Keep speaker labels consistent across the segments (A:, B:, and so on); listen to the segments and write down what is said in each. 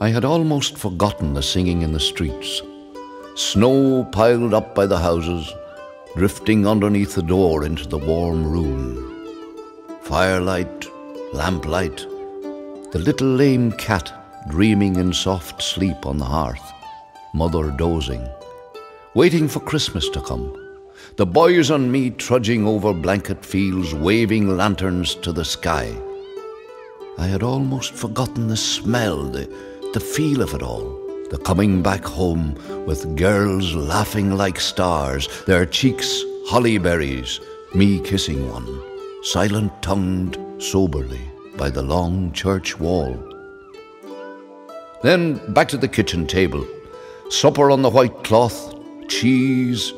A: I had almost forgotten the singing in the streets. Snow piled up by the houses, drifting underneath the door into the warm room. Firelight, lamplight, the little lame cat dreaming in soft sleep on the hearth, mother dozing, waiting for Christmas to come, the boys and me trudging over blanket fields, waving lanterns to the sky. I had almost forgotten the smell, the, the feel of it all. The coming back home with girls laughing like stars, their cheeks holly berries, me kissing one, silent tongued soberly by the long church wall. Then back to the kitchen table, supper on the white cloth, cheese,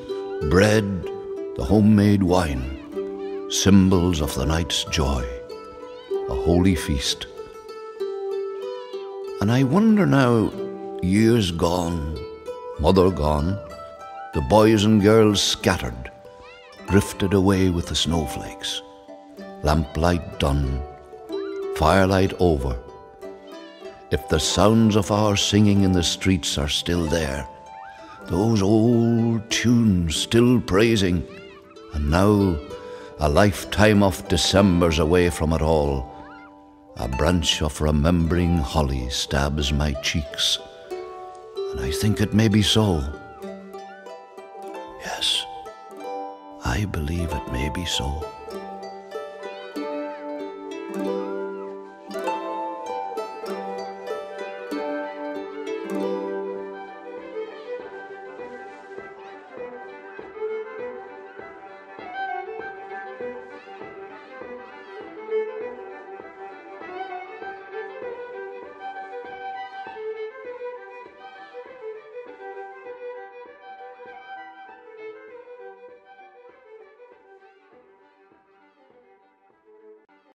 A: bread, the homemade wine, symbols of the night's joy, a holy feast. And I wonder now, years gone, mother gone, the boys and girls scattered, drifted away with the snowflakes, lamplight done, firelight over. If the sounds of our singing in the streets are still there, those old tunes still praising, and now a lifetime of Decembers away from it all, a branch of remembering holly stabs my cheeks, and I think it may be so. Yes, I believe it may be so.